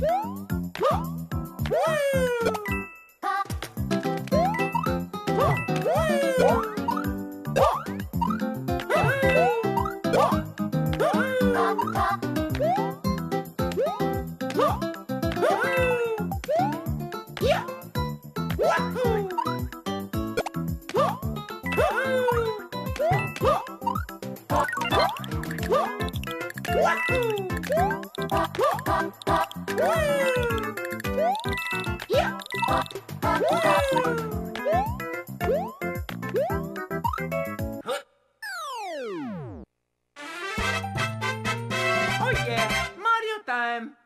Wahoo! Oye, Mario time.